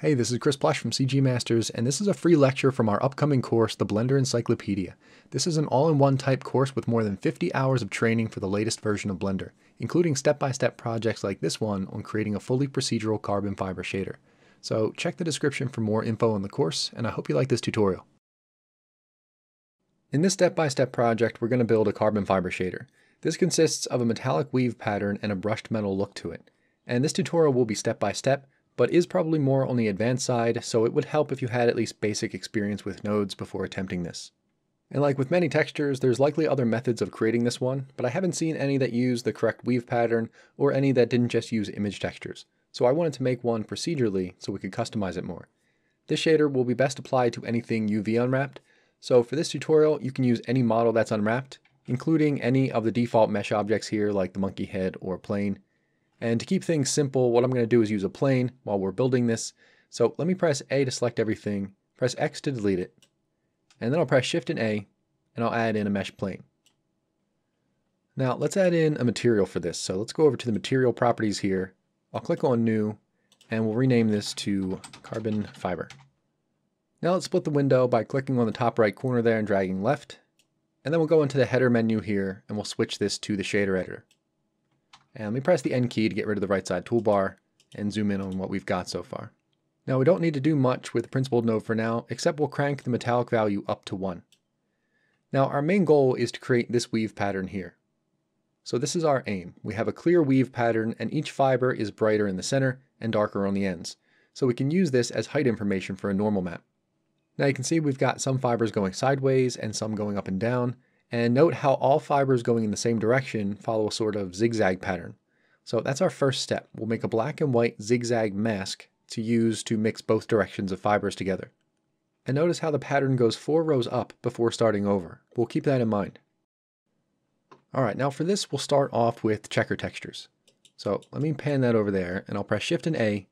Hey, this is Chris Plush from CG Masters, and this is a free lecture from our upcoming course, The Blender Encyclopedia. This is an all-in-one type course with more than 50 hours of training for the latest version of Blender, including step-by-step projects like this one on creating a fully procedural carbon fiber shader. So check the description for more info on the course, and I hope you like this tutorial. In this step-by-step project, we're going to build a carbon fiber shader. This consists of a metallic weave pattern and a brushed metal look to it. And this tutorial will be step-by-step, -step, but is probably more on the advanced side, so it would help if you had at least basic experience with nodes before attempting this. And like with many textures, there's likely other methods of creating this one, but I haven't seen any that use the correct weave pattern or any that didn't just use image textures. So I wanted to make one procedurally so we could customize it more. This shader will be best applied to anything UV unwrapped, so for this tutorial you can use any model that's unwrapped, including any of the default mesh objects here like the monkey head or plane, and to keep things simple, what I'm going to do is use a plane while we're building this. So let me press A to select everything, press X to delete it, and then I'll press Shift and A, and I'll add in a mesh plane. Now let's add in a material for this. So let's go over to the material properties here. I'll click on New, and we'll rename this to Carbon Fiber. Now let's split the window by clicking on the top right corner there and dragging left. And then we'll go into the header menu here, and we'll switch this to the shader editor. And let me press the N key to get rid of the right side toolbar and zoom in on what we've got so far. Now we don't need to do much with the principled node for now, except we'll crank the metallic value up to 1. Now our main goal is to create this weave pattern here. So this is our aim. We have a clear weave pattern and each fiber is brighter in the center and darker on the ends. So we can use this as height information for a normal map. Now you can see we've got some fibers going sideways and some going up and down, and note how all fibers going in the same direction follow a sort of zigzag pattern. So that's our first step. We'll make a black and white zigzag mask to use to mix both directions of fibers together. And notice how the pattern goes four rows up before starting over. We'll keep that in mind. Alright, now for this we'll start off with checker textures. So let me pan that over there and I'll press Shift and A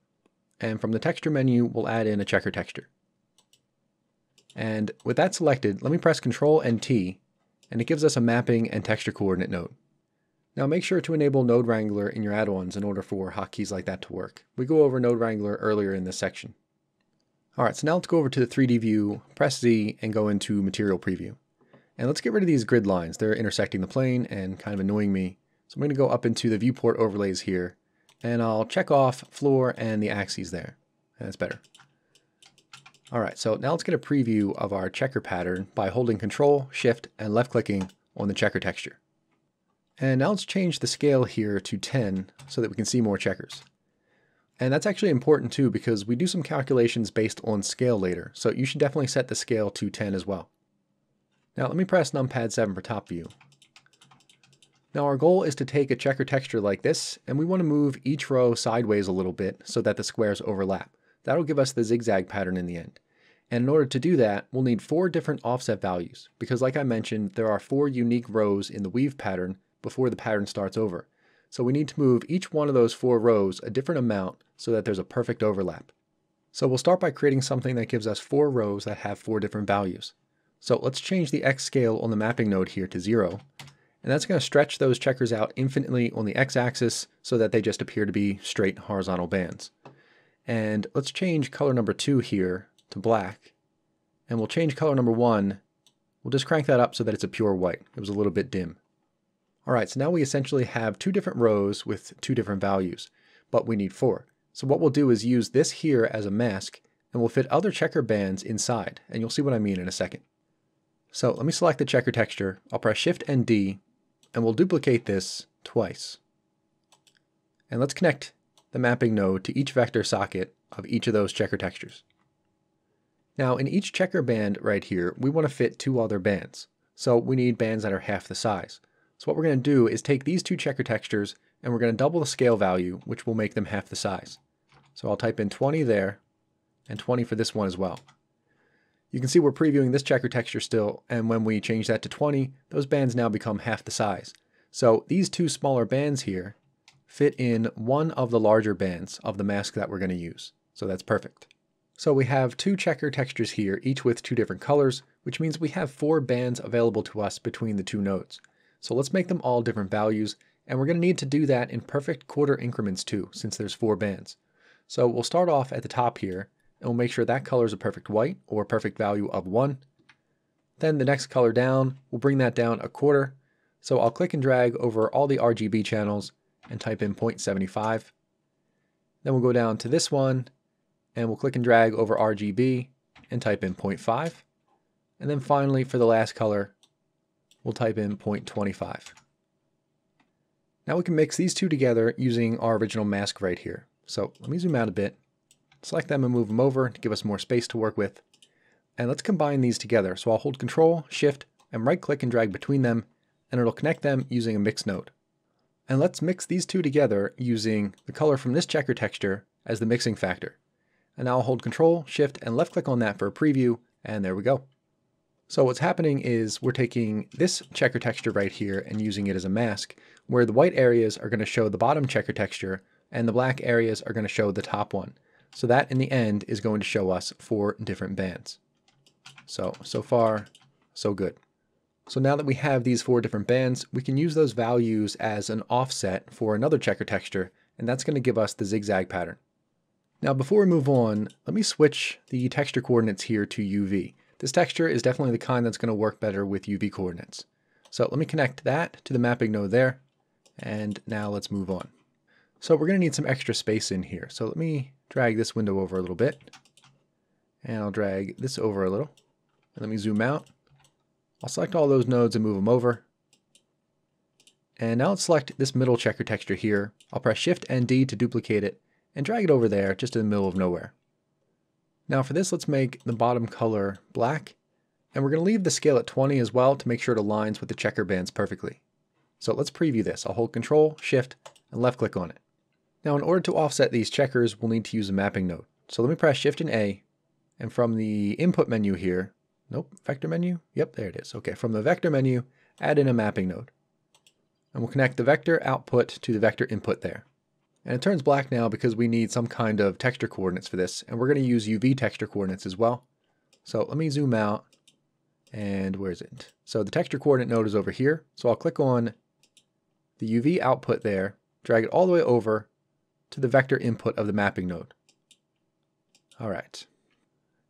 and from the texture menu we'll add in a checker texture. And with that selected, let me press Ctrl and T and it gives us a mapping and texture coordinate node. Now make sure to enable Node Wrangler in your add-ons in order for hotkeys like that to work. We go over Node Wrangler earlier in this section. Alright, so now let's go over to the 3D view, press Z, and go into Material Preview. And let's get rid of these grid lines. They're intersecting the plane and kind of annoying me. So I'm going to go up into the viewport overlays here, and I'll check off floor and the axes there. That's better. All right, so now let's get a preview of our checker pattern by holding Control, Shift, and left clicking on the checker texture. And now let's change the scale here to 10 so that we can see more checkers. And that's actually important too because we do some calculations based on scale later, so you should definitely set the scale to 10 as well. Now let me press numpad 7 for top view. Now our goal is to take a checker texture like this, and we want to move each row sideways a little bit so that the squares overlap. That'll give us the zigzag pattern in the end. And in order to do that, we'll need four different offset values, because like I mentioned, there are four unique rows in the weave pattern before the pattern starts over. So we need to move each one of those four rows a different amount so that there's a perfect overlap. So we'll start by creating something that gives us four rows that have four different values. So let's change the X scale on the mapping node here to zero. And that's going to stretch those checkers out infinitely on the X axis so that they just appear to be straight horizontal bands. And let's change color number two here to black. And we'll change color number one. We'll just crank that up so that it's a pure white. It was a little bit dim. All right, so now we essentially have two different rows with two different values, but we need four. So what we'll do is use this here as a mask, and we'll fit other checker bands inside, and you'll see what I mean in a second. So let me select the checker texture, I'll press Shift and D, and we'll duplicate this twice. And let's connect the mapping node to each vector socket of each of those checker textures. Now in each checker band right here, we want to fit two other bands. So we need bands that are half the size. So what we're going to do is take these two checker textures and we're going to double the scale value, which will make them half the size. So I'll type in 20 there and 20 for this one as well. You can see we're previewing this checker texture still, and when we change that to 20, those bands now become half the size. So these two smaller bands here fit in one of the larger bands of the mask that we're going to use. So that's perfect. So we have two checker textures here, each with two different colors, which means we have four bands available to us between the two nodes. So let's make them all different values, and we're going to need to do that in perfect quarter increments too, since there's four bands. So we'll start off at the top here, and we'll make sure that color is a perfect white or perfect value of 1. Then the next color down, we'll bring that down a quarter. So I'll click and drag over all the RGB channels and type in 0.75. Then we'll go down to this one and we'll click and drag over RGB and type in 0.5. And then finally for the last color, we'll type in 0.25. Now we can mix these two together using our original mask right here. So let me zoom out a bit, select them and move them over to give us more space to work with. And let's combine these together. So I'll hold Control, Shift, and right click and drag between them, and it'll connect them using a mix node. And let's mix these two together using the color from this checker texture as the mixing factor. And now I'll hold Control, Shift, and left click on that for a preview, and there we go. So what's happening is we're taking this checker texture right here and using it as a mask, where the white areas are going to show the bottom checker texture, and the black areas are going to show the top one. So that in the end is going to show us four different bands. So, so far, so good. So now that we have these four different bands, we can use those values as an offset for another checker texture, and that's going to give us the zigzag pattern. Now before we move on, let me switch the texture coordinates here to UV. This texture is definitely the kind that's going to work better with UV coordinates. So let me connect that to the mapping node there, and now let's move on. So we're going to need some extra space in here. So let me drag this window over a little bit, and I'll drag this over a little. And let me zoom out. I'll select all those nodes and move them over. And now let's select this middle checker texture here. I'll press Shift and D to duplicate it and drag it over there just in the middle of nowhere. Now for this, let's make the bottom color black. And we're going to leave the scale at 20 as well to make sure it aligns with the checker bands perfectly. So let's preview this. I'll hold Control, Shift, and left click on it. Now in order to offset these checkers, we'll need to use a mapping node. So let me press Shift and A, and from the input menu here, Nope, vector menu. Yep, there it is. Okay, from the vector menu, add in a mapping node. And we'll connect the vector output to the vector input there. And it turns black now because we need some kind of texture coordinates for this. And we're going to use UV texture coordinates as well. So let me zoom out. And where is it? So the texture coordinate node is over here. So I'll click on the UV output there, drag it all the way over to the vector input of the mapping node. All right.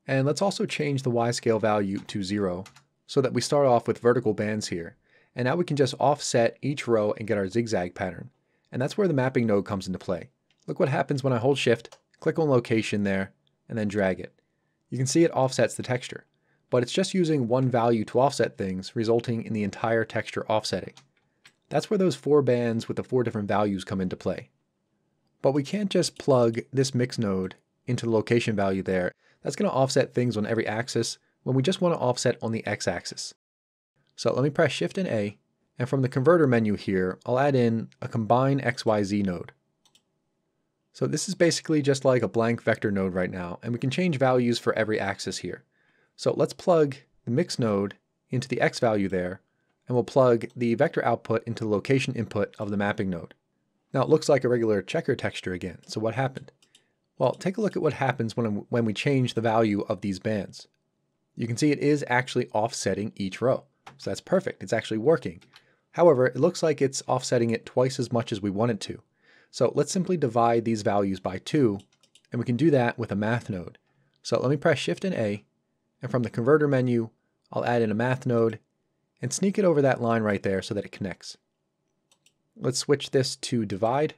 And let's also change the Y scale value to zero so that we start off with vertical bands here. And now we can just offset each row and get our zigzag pattern. And that's where the mapping node comes into play. Look what happens when I hold shift, click on location there, and then drag it. You can see it offsets the texture, but it's just using one value to offset things, resulting in the entire texture offsetting. That's where those four bands with the four different values come into play. But we can't just plug this mix node into the location value there that's going to offset things on every axis when we just want to offset on the x-axis. So let me press Shift and A, and from the converter menu here, I'll add in a combine XYZ node. So this is basically just like a blank vector node right now, and we can change values for every axis here. So let's plug the mix node into the x value there, and we'll plug the vector output into the location input of the mapping node. Now it looks like a regular checker texture again, so what happened? Well, take a look at what happens when, when we change the value of these bands. You can see it is actually offsetting each row. So that's perfect, it's actually working. However, it looks like it's offsetting it twice as much as we want it to. So let's simply divide these values by 2, and we can do that with a math node. So let me press Shift and A, and from the converter menu, I'll add in a math node, and sneak it over that line right there so that it connects. Let's switch this to divide,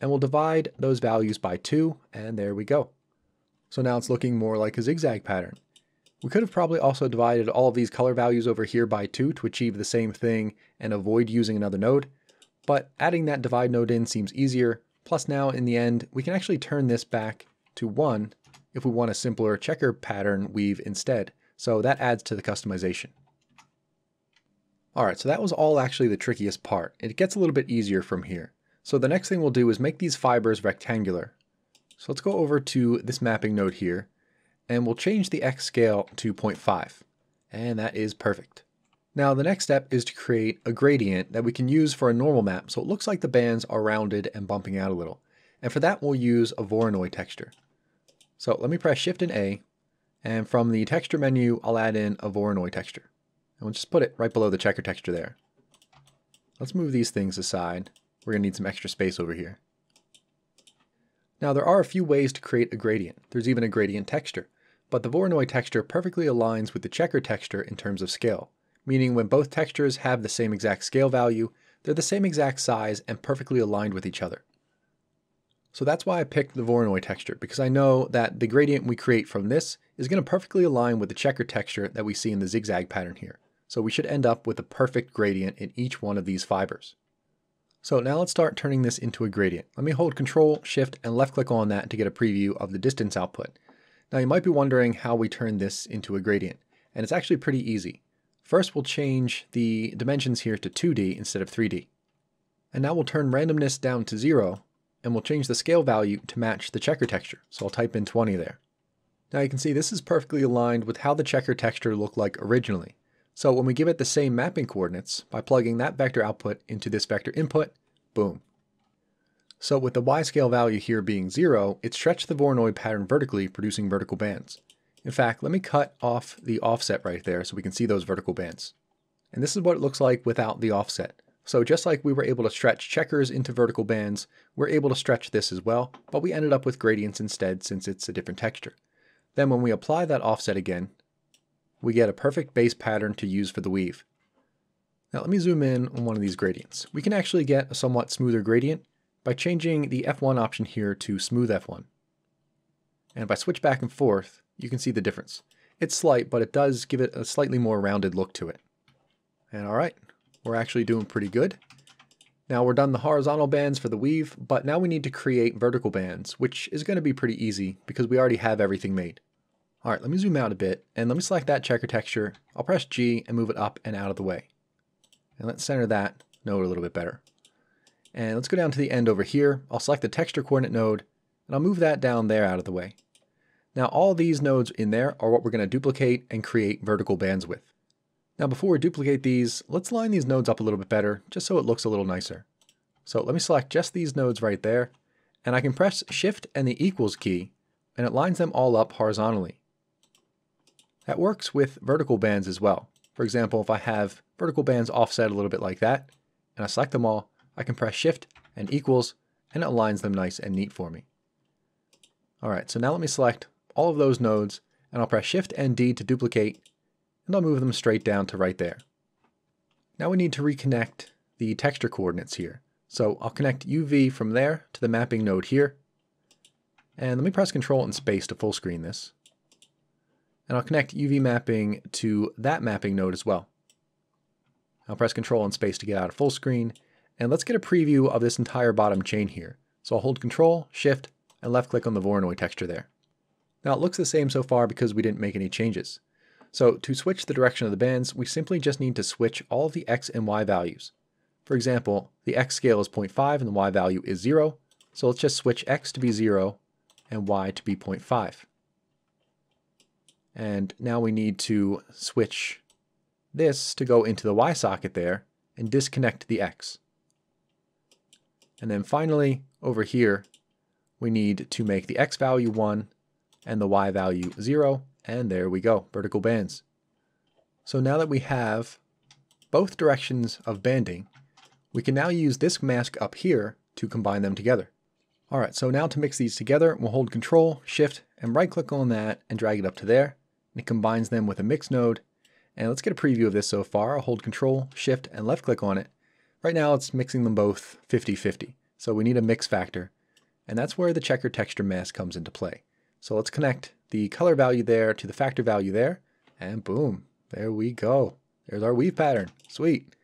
and we'll divide those values by 2, and there we go. So now it's looking more like a zigzag pattern. We could have probably also divided all of these color values over here by 2 to achieve the same thing and avoid using another node, but adding that divide node in seems easier, plus now in the end we can actually turn this back to 1 if we want a simpler checker pattern weave instead, so that adds to the customization. Alright, so that was all actually the trickiest part. It gets a little bit easier from here. So the next thing we'll do is make these fibers rectangular. So let's go over to this mapping node here, and we'll change the X scale to 0.5. And that is perfect. Now the next step is to create a gradient that we can use for a normal map so it looks like the bands are rounded and bumping out a little. And for that we'll use a Voronoi texture. So let me press Shift and A, and from the texture menu I'll add in a Voronoi texture. And we'll just put it right below the checker texture there. Let's move these things aside we're going to need some extra space over here. Now there are a few ways to create a gradient. There's even a gradient texture, but the Voronoi texture perfectly aligns with the checker texture in terms of scale, meaning when both textures have the same exact scale value, they're the same exact size and perfectly aligned with each other. So that's why I picked the Voronoi texture, because I know that the gradient we create from this is going to perfectly align with the checker texture that we see in the zigzag pattern here. So we should end up with a perfect gradient in each one of these fibers. So now let's start turning this into a gradient. Let me hold Control, Shift, and left click on that to get a preview of the distance output. Now you might be wondering how we turn this into a gradient, and it's actually pretty easy. First we'll change the dimensions here to 2D instead of 3D. And now we'll turn randomness down to 0, and we'll change the scale value to match the checker texture. So I'll type in 20 there. Now you can see this is perfectly aligned with how the checker texture looked like originally. So when we give it the same mapping coordinates, by plugging that vector output into this vector input, boom. So with the y-scale value here being 0, it stretched the Voronoi pattern vertically, producing vertical bands. In fact, let me cut off the offset right there so we can see those vertical bands. And this is what it looks like without the offset. So just like we were able to stretch checkers into vertical bands, we're able to stretch this as well, but we ended up with gradients instead since it's a different texture. Then when we apply that offset again, we get a perfect base pattern to use for the weave. Now let me zoom in on one of these gradients. We can actually get a somewhat smoother gradient by changing the F1 option here to Smooth F1. And if I switch back and forth, you can see the difference. It's slight, but it does give it a slightly more rounded look to it. And all right, we're actually doing pretty good. Now we're done the horizontal bands for the weave, but now we need to create vertical bands, which is going to be pretty easy because we already have everything made. All right, let me zoom out a bit and let me select that checker texture. I'll press G and move it up and out of the way. And let's center that node a little bit better. And let's go down to the end over here. I'll select the texture coordinate node and I'll move that down there out of the way. Now all these nodes in there are what we're going to duplicate and create vertical bands with. Now before we duplicate these, let's line these nodes up a little bit better, just so it looks a little nicer. So let me select just these nodes right there, and I can press Shift and the equals key, and it lines them all up horizontally. That works with vertical bands as well. For example, if I have vertical bands offset a little bit like that, and I select them all, I can press Shift and equals, and it aligns them nice and neat for me. All right, so now let me select all of those nodes, and I'll press Shift and D to duplicate, and I'll move them straight down to right there. Now we need to reconnect the texture coordinates here. So I'll connect UV from there to the mapping node here, and let me press Control and Space to full screen this and I'll connect UV mapping to that mapping node as well. I'll press Control and Space to get out of full screen, and let's get a preview of this entire bottom chain here. So I'll hold Control, Shift, and left click on the Voronoi texture there. Now it looks the same so far because we didn't make any changes. So to switch the direction of the bands, we simply just need to switch all of the x and y values. For example, the x scale is 0.5 and the y value is 0, so let's just switch x to be 0 and y to be 0.5. And now we need to switch this to go into the Y socket there and disconnect the X. And then finally, over here, we need to make the X value 1 and the Y value 0, and there we go, vertical bands. So now that we have both directions of banding, we can now use this mask up here to combine them together. All right, so now to mix these together, we'll hold Control, Shift, and right click on that and drag it up to there. It combines them with a mix node. And let's get a preview of this so far. I'll hold Control, Shift, and left click on it. Right now it's mixing them both 50-50. So we need a mix factor. And that's where the checker texture mask comes into play. So let's connect the color value there to the factor value there. And boom, there we go. There's our weave pattern. Sweet.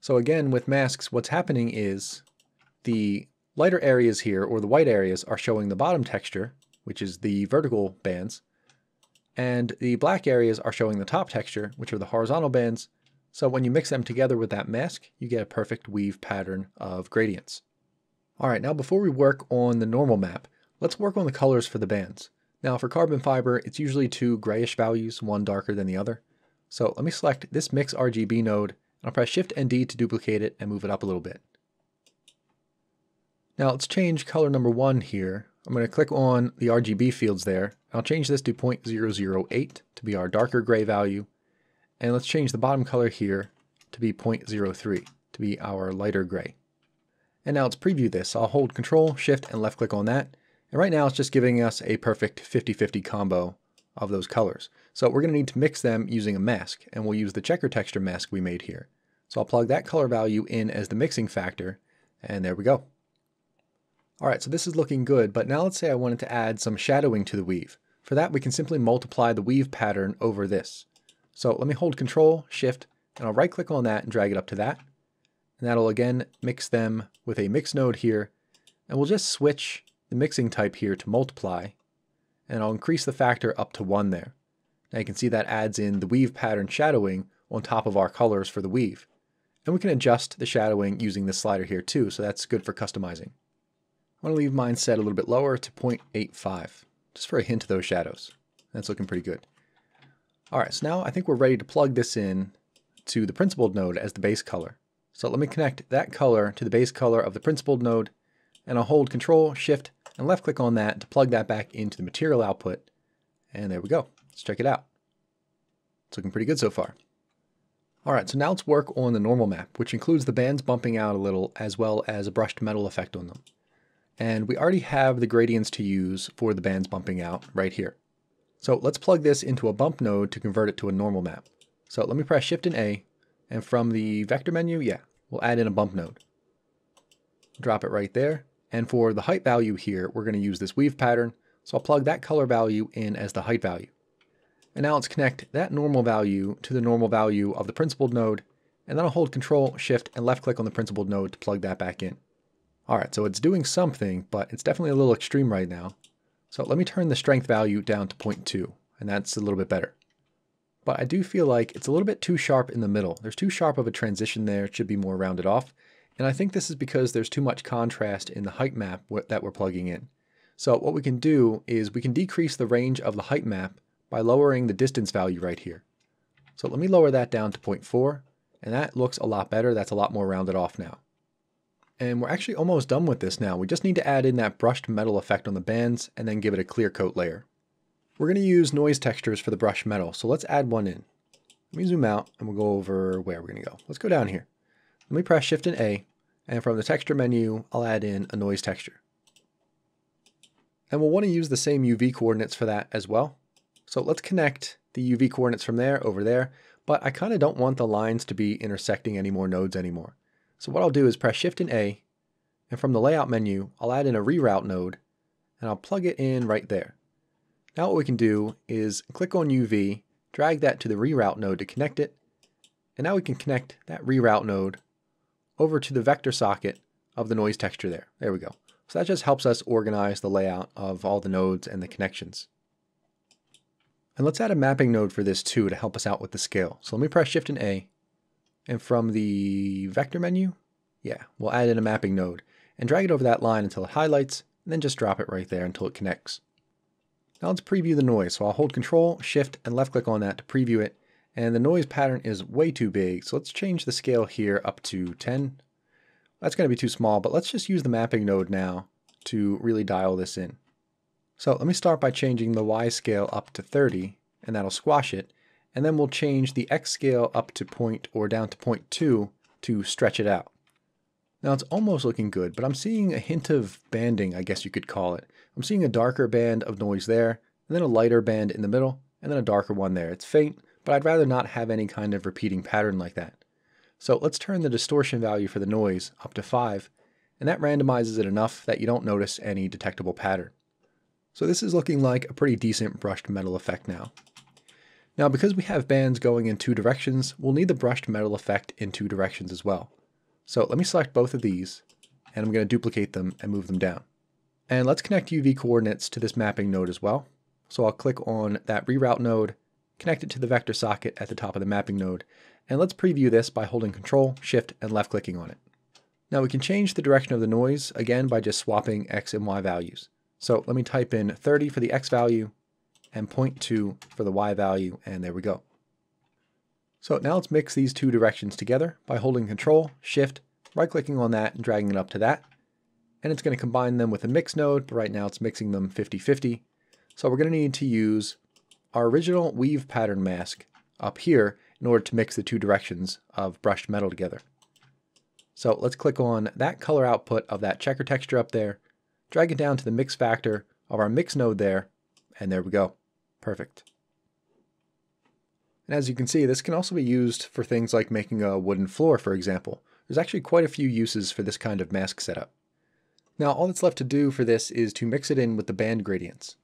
So again, with masks, what's happening is the lighter areas here, or the white areas, are showing the bottom texture, which is the vertical bands, and the black areas are showing the top texture, which are the horizontal bands. So when you mix them together with that mask, you get a perfect weave pattern of gradients. All right, now before we work on the normal map, let's work on the colors for the bands. Now for carbon fiber, it's usually two grayish values, one darker than the other. So let me select this mix RGB node, and I'll press Shift and D to duplicate it and move it up a little bit. Now let's change color number one here. I'm going to click on the RGB fields there. I'll change this to 0.008 to be our darker gray value. And let's change the bottom color here to be 0.03 to be our lighter gray. And now let's preview this. I'll hold Control, Shift, and left click on that. And right now it's just giving us a perfect 50-50 combo of those colors. So we're going to need to mix them using a mask, and we'll use the checker texture mask we made here. So I'll plug that color value in as the mixing factor, and there we go. All right, so this is looking good, but now let's say I wanted to add some shadowing to the weave. For that, we can simply multiply the weave pattern over this. So let me hold Control, Shift, and I'll right click on that and drag it up to that. And that'll again mix them with a mix node here. And we'll just switch the mixing type here to multiply. And I'll increase the factor up to one there. Now you can see that adds in the weave pattern shadowing on top of our colors for the weave. And we can adjust the shadowing using this slider here too, so that's good for customizing. I want to leave mine set a little bit lower to 0.85, just for a hint of those shadows. That's looking pretty good. All right, so now I think we're ready to plug this in to the principled node as the base color. So let me connect that color to the base color of the principled node, and I'll hold Control, Shift, and left click on that to plug that back into the material output. And there we go. Let's check it out. It's looking pretty good so far. All right, so now let's work on the normal map, which includes the bands bumping out a little as well as a brushed metal effect on them. And we already have the gradients to use for the bands bumping out right here. So let's plug this into a bump node to convert it to a normal map. So let me press Shift and A, and from the vector menu, yeah, we'll add in a bump node. Drop it right there. And for the height value here, we're going to use this weave pattern. So I'll plug that color value in as the height value. And now let's connect that normal value to the normal value of the principled node, and then I'll hold Control, Shift, and left click on the principled node to plug that back in. All right, so it's doing something, but it's definitely a little extreme right now. So let me turn the strength value down to 0.2, and that's a little bit better. But I do feel like it's a little bit too sharp in the middle. There's too sharp of a transition there, it should be more rounded off. And I think this is because there's too much contrast in the height map that we're plugging in. So what we can do is we can decrease the range of the height map by lowering the distance value right here. So let me lower that down to 0.4, and that looks a lot better. That's a lot more rounded off now. And we're actually almost done with this now. We just need to add in that brushed metal effect on the bands and then give it a clear coat layer. We're going to use noise textures for the brushed metal, so let's add one in. Let me zoom out and we'll go over where we're going to go. Let's go down here. Let me press Shift and A, and from the texture menu, I'll add in a noise texture. And we'll want to use the same UV coordinates for that as well. So let's connect the UV coordinates from there over there, but I kind of don't want the lines to be intersecting any more nodes anymore. So what I'll do is press Shift and A, and from the layout menu, I'll add in a reroute node, and I'll plug it in right there. Now what we can do is click on UV, drag that to the reroute node to connect it, and now we can connect that reroute node over to the vector socket of the noise texture there. There we go. So that just helps us organize the layout of all the nodes and the connections. And let's add a mapping node for this too to help us out with the scale. So let me press Shift and A. And from the vector menu, yeah, we'll add in a mapping node and drag it over that line until it highlights, and then just drop it right there until it connects. Now let's preview the noise. So I'll hold Control, Shift, and left click on that to preview it. And the noise pattern is way too big, so let's change the scale here up to 10. That's going to be too small, but let's just use the mapping node now to really dial this in. So let me start by changing the Y scale up to 30, and that'll squash it. And then we'll change the X scale up to point or down to 0.2 to stretch it out. Now it's almost looking good, but I'm seeing a hint of banding, I guess you could call it. I'm seeing a darker band of noise there, and then a lighter band in the middle, and then a darker one there. It's faint, but I'd rather not have any kind of repeating pattern like that. So let's turn the distortion value for the noise up to 5, and that randomizes it enough that you don't notice any detectable pattern. So this is looking like a pretty decent brushed metal effect now. Now because we have bands going in two directions, we'll need the brushed metal effect in two directions as well. So let me select both of these, and I'm going to duplicate them and move them down. And let's connect UV coordinates to this mapping node as well. So I'll click on that reroute node, connect it to the vector socket at the top of the mapping node, and let's preview this by holding Control, Shift, and left clicking on it. Now we can change the direction of the noise, again by just swapping X and Y values. So let me type in 30 for the X value and 0.2 for the Y value, and there we go. So now let's mix these two directions together by holding Control, Shift, right-clicking on that and dragging it up to that. And it's going to combine them with a mix node, but right now it's mixing them 50-50. So we're going to need to use our original weave pattern mask up here in order to mix the two directions of brushed metal together. So let's click on that color output of that checker texture up there, drag it down to the mix factor of our mix node there, and there we go. Perfect. And as you can see, this can also be used for things like making a wooden floor, for example. There's actually quite a few uses for this kind of mask setup. Now all that's left to do for this is to mix it in with the band gradients.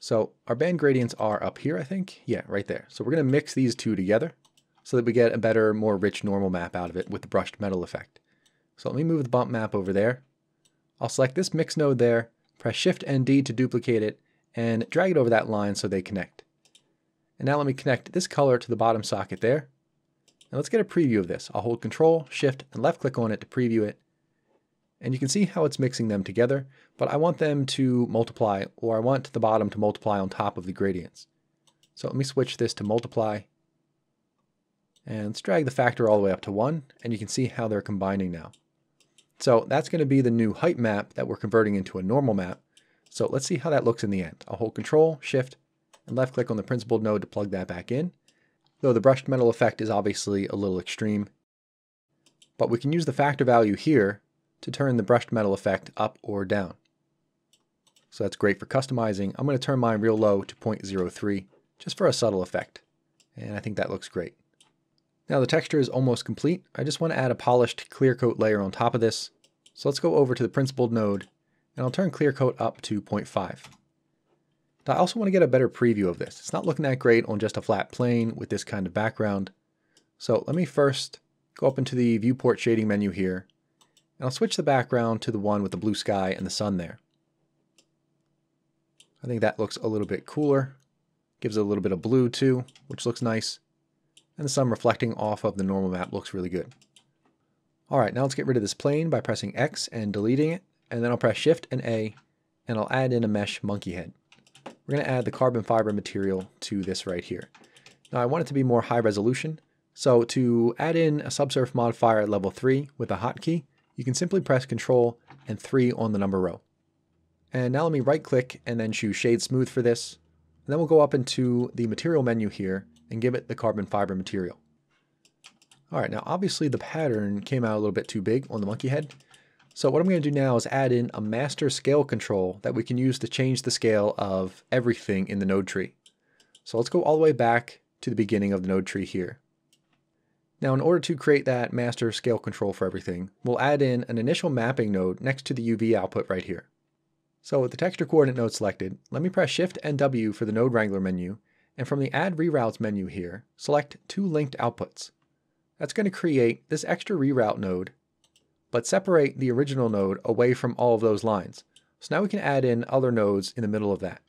So our band gradients are up here, I think. Yeah, right there. So we're going to mix these two together so that we get a better, more rich normal map out of it with the brushed metal effect. So let me move the bump map over there. I'll select this mix node there, press Shift and D to duplicate it, and drag it over that line so they connect. And now let me connect this color to the bottom socket there. And let's get a preview of this. I'll hold Control, Shift, and left click on it to preview it. And you can see how it's mixing them together, but I want them to multiply, or I want the bottom to multiply on top of the gradients. So let me switch this to multiply. And let's drag the factor all the way up to 1, and you can see how they're combining now. So that's going to be the new height map that we're converting into a normal map. So let's see how that looks in the end. I'll hold Control, Shift, and left click on the principled node to plug that back in. Though the brushed metal effect is obviously a little extreme. But we can use the factor value here to turn the brushed metal effect up or down. So that's great for customizing. I'm going to turn mine real low to 0.03 just for a subtle effect. And I think that looks great. Now the texture is almost complete. I just want to add a polished clear coat layer on top of this. So let's go over to the principled node and I'll turn clear coat up to 0.5. Now I also want to get a better preview of this. It's not looking that great on just a flat plane with this kind of background. So let me first go up into the viewport shading menu here, and I'll switch the background to the one with the blue sky and the sun there. I think that looks a little bit cooler. Gives it a little bit of blue too, which looks nice. And the sun reflecting off of the normal map looks really good. Alright, now let's get rid of this plane by pressing X and deleting it, and then I'll press Shift and A, and I'll add in a mesh monkey head we're going to add the carbon fiber material to this right here. Now I want it to be more high resolution, so to add in a subsurf modifier at level 3 with a hotkey, you can simply press Ctrl and 3 on the number row. And now let me right click and then choose Shade Smooth for this. And then we'll go up into the material menu here and give it the carbon fiber material. Alright, now obviously the pattern came out a little bit too big on the monkey head, so what I'm going to do now is add in a master scale control that we can use to change the scale of everything in the node tree. So let's go all the way back to the beginning of the node tree here. Now in order to create that master scale control for everything, we'll add in an initial mapping node next to the UV output right here. So with the texture coordinate node selected, let me press Shift and W for the Node Wrangler menu, and from the Add Reroutes menu here, select two linked outputs. That's going to create this extra reroute node but separate the original node away from all of those lines. So now we can add in other nodes in the middle of that.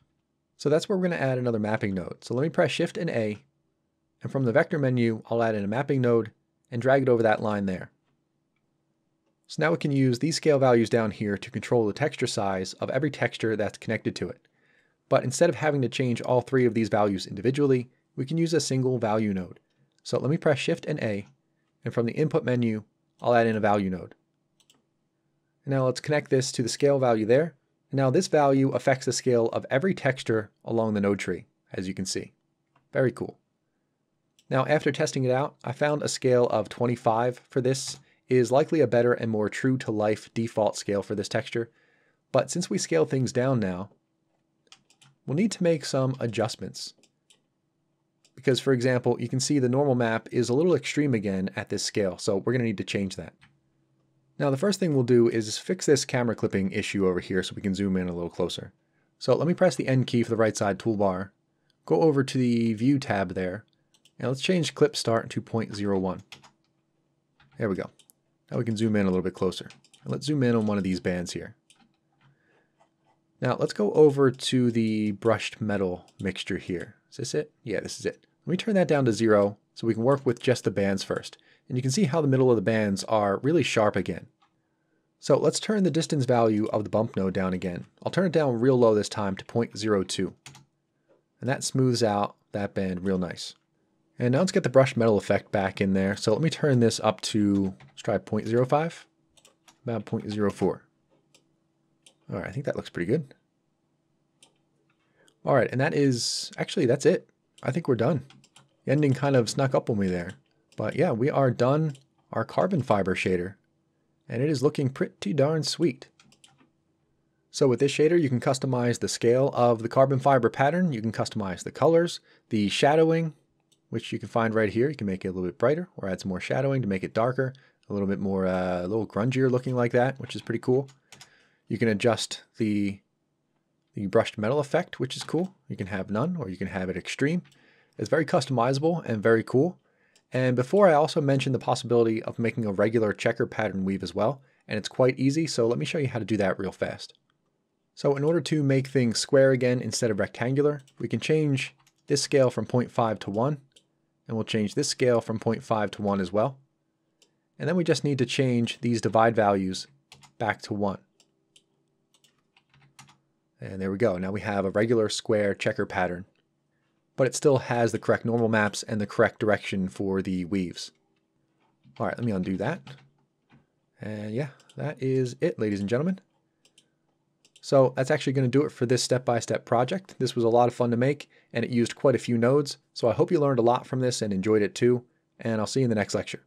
So that's where we're going to add another mapping node. So let me press Shift and A, and from the vector menu, I'll add in a mapping node and drag it over that line there. So now we can use these scale values down here to control the texture size of every texture that's connected to it. But instead of having to change all three of these values individually, we can use a single value node. So let me press Shift and A, and from the input menu, I'll add in a value node. Now let's connect this to the scale value there. Now this value affects the scale of every texture along the node tree, as you can see. Very cool. Now after testing it out, I found a scale of 25 for this is likely a better and more true to life default scale for this texture. But since we scale things down now, we'll need to make some adjustments. Because for example, you can see the normal map is a little extreme again at this scale, so we're going to need to change that. Now the first thing we'll do is fix this camera clipping issue over here so we can zoom in a little closer. So let me press the N key for the right side toolbar, go over to the View tab there, and let's change Clip Start to 0.01. There we go. Now we can zoom in a little bit closer. let's zoom in on one of these bands here. Now let's go over to the brushed metal mixture here. Is this it? Yeah, this is it. Let me turn that down to zero so we can work with just the bands first and you can see how the middle of the bands are really sharp again. So let's turn the distance value of the bump node down again. I'll turn it down real low this time to 0.02. And that smooths out that band real nice. And now let's get the brushed metal effect back in there. So let me turn this up to, let's try 0.05, about 0.04. All right, I think that looks pretty good. All right, and that is, actually that's it. I think we're done. The ending kind of snuck up on me there. But yeah, we are done our carbon fiber shader, and it is looking pretty darn sweet. So with this shader, you can customize the scale of the carbon fiber pattern. You can customize the colors, the shadowing, which you can find right here. You can make it a little bit brighter or add some more shadowing to make it darker, a little bit more, uh, a little grungier looking like that, which is pretty cool. You can adjust the, the brushed metal effect, which is cool. You can have none or you can have it extreme. It's very customizable and very cool. And before I also mentioned the possibility of making a regular checker pattern weave as well, and it's quite easy, so let me show you how to do that real fast. So in order to make things square again instead of rectangular, we can change this scale from 0.5 to 1, and we'll change this scale from 0.5 to 1 as well. And then we just need to change these divide values back to 1. And there we go. Now we have a regular square checker pattern, but it still has the correct normal maps and the correct direction for the weaves. All right, let me undo that. And yeah, that is it, ladies and gentlemen. So that's actually going to do it for this step-by-step -step project. This was a lot of fun to make, and it used quite a few nodes, so I hope you learned a lot from this and enjoyed it too, and I'll see you in the next lecture.